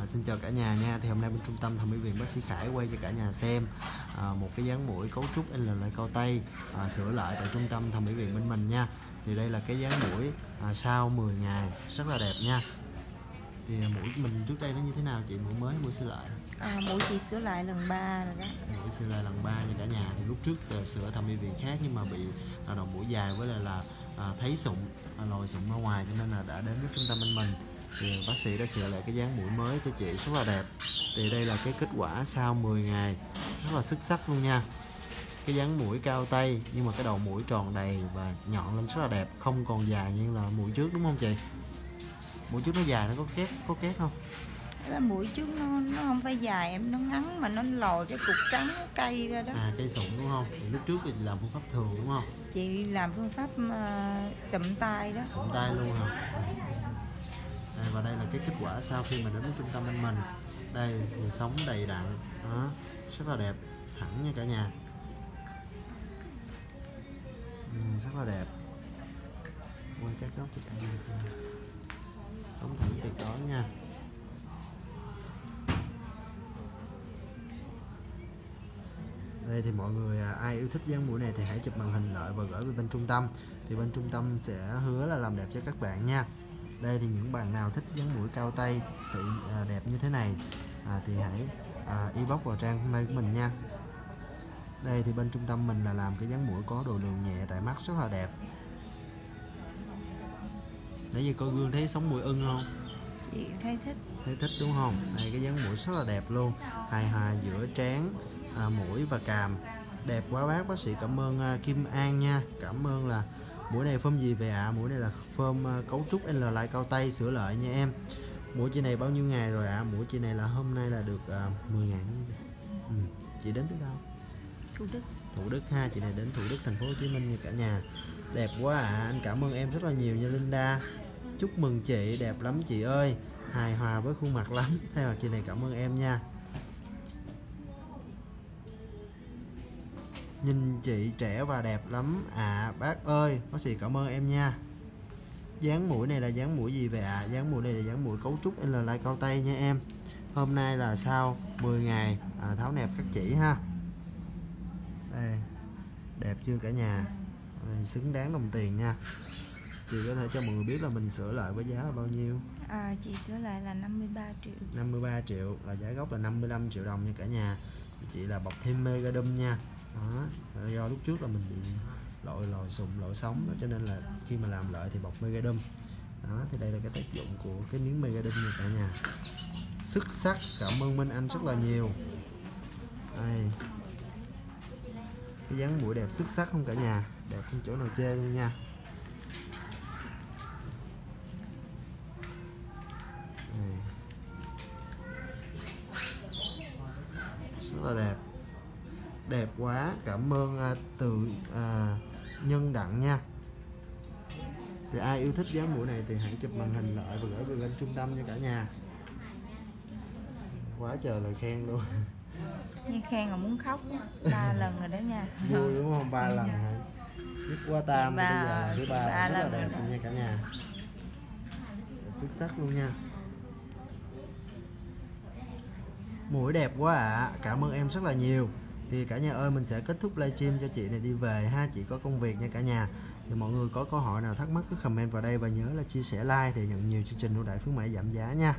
À, xin chào cả nhà nha. Thì hôm nay bên trung tâm thẩm mỹ viện bác sĩ Khải quay cho cả nhà xem à, một cái dáng mũi cấu trúc L lại cao tay à, sửa lại tại trung tâm thẩm mỹ viện bên mình nha. Thì đây là cái dáng mũi à, sau 10 ngày rất là đẹp nha. Thì mũi mình trước đây nó như thế nào? Chị mũi mới mũi sửa lại? À, mũi chị sửa lại lần ba rồi đó. Mũi sửa lại lần ba nha cả nhà. Thì lúc trước sửa thẩm mỹ viện khác nhưng mà bị à, đầu mũi dài với lại là à, thấy sụng à, lồi sụng ra ngoài cho nên là đã đến với trung tâm bên mình thì bác sĩ đã sửa lại cái dáng mũi mới cho chị rất là đẹp. Thì đây là cái kết quả sau 10 ngày. Rất là xuất sắc luôn nha. Cái dáng mũi cao tay nhưng mà cái đầu mũi tròn đầy và nhọn lên rất là đẹp. Không còn dài như là mũi trước đúng không chị? Mũi trước nó dài nó có két có két không? Là mũi trước nó nó không phải dài em nó ngắn mà nó lòi cái cục trắng cây ra đó. À cây sụng đúng không? Thì lúc trước thì làm phương pháp thường đúng không? Chị làm phương pháp uh, sụm tay đó. Sụn tay luôn hả và đây là cái kết quả sau khi mà đến với trung tâm anh mình đây thì sống đầy đặn. Đó rất là đẹp. Thẳng nha cả nhà. Ừ, rất là đẹp. Quay các góc cho cả nhà xem. Sống thẳng tuyệt đối nha. Đây thì mọi người à, ai yêu thích dáng mũi này thì hãy chụp màn hình lại và gửi về bên trung tâm. Thì bên trung tâm sẽ hứa là làm đẹp cho các bạn nha đây thì những bạn nào thích dáng mũi cao tay tự à, đẹp như thế này à, thì hãy à, inbox vào trang mail của mình nha. Đây thì bên trung tâm mình là làm cái dáng mũi có độ lượng nhẹ tại mắt rất là đẹp. Nãy giờ coi gương thấy sống mũi ưng không? Chị thấy thích. Thấy thích đúng không? Đây cái dáng mũi rất là đẹp luôn. Hài hòa giữa trán à, mũi và càm. Đẹp quá bác bác sĩ cảm ơn à, Kim An nha. Cảm ơn là mũi này phơm gì về ạ à? mũi này là phơm à, cấu trúc L lại cao tay sửa lợi nha em mũi chị này bao nhiêu ngày rồi ạ à? mũi chị này là hôm nay là được à, 10 ngày ừ. chị đến từ đâu Thủ Đức Thủ Đức ha chị này đến Thủ Đức thành phố Hồ Chí Minh nha cả nhà đẹp quá ạ à. anh cảm ơn em rất là nhiều nha Linda chúc mừng chị đẹp lắm chị ơi hài hòa với khuôn mặt lắm thay mặt chị này cảm ơn em nha nhìn chị trẻ và đẹp lắm. À bác ơi bác sĩ cảm ơn em nha. Dáng mũi này là dáng mũi gì vậy ạ? À? dáng mũi này là dáng mũi cấu trúc L lại cao tay nha em. Hôm nay là sau 10 ngày à, tháo nẹp các chỉ ha. Đây đẹp chưa cả nhà? Đây, xứng đáng đồng tiền nha. Chị có thể cho mọi người biết là mình sửa lại với giá là bao nhiêu? À, chị sửa lại là 53 triệu. 53 triệu là giá gốc là 55 triệu đồng nha cả nhà. Chị là bọc thêm megadum nha đó do lúc trước là mình bị lội lòi sụn lội sống đó, cho nên là khi mà làm lại thì bọc megadum đó thì đây là cái tác dụng của cái miếng megadum nha cả nhà. Xuất sắc cảm ơn Minh Anh rất là nhiều. Đây. Cái dáng mũi đẹp xuất sắc không cả nhà? Đẹp không chỗ nào chê luôn nha. Đây. rất là đẹp đẹp quá. Cảm ơn à, từ à, nhân đặng nha. Thì ai yêu thích dáng mũi này thì hãy chụp màn hình lại và gửi về bên trung tâm cho cả nhà. Quá trời lời khen luôn. Như khen là muốn khóc ba lần rồi đó nha. Vui đúng không? Ba lần hả? Biết qua tam bây giờ thứ ba ba rất là đẹp nha cả nhà. Xuất sắc luôn nha. Mũi đẹp quá ạ. À. cảm ơn em rất là nhiều thì cả nhà ơi, mình sẽ kết thúc livestream cho chị này đi về ha. Chị có công việc nha cả nhà. Thì mọi người có câu hỏi nào thắc mắc cứ comment vào đây và nhớ là chia sẻ like thì nhận nhiều chương trình ưu đãi khuyến mãi giảm giá nha.